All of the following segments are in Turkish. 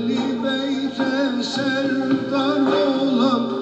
Ehli beyte serdar olan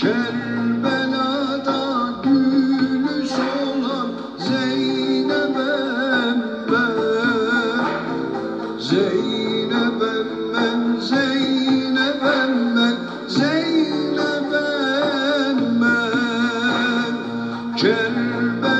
Kerbela'da gülü solan Zeynep'e emme Zeynep emmem, Zeynep emmem Zeynep emmem Kerbela'da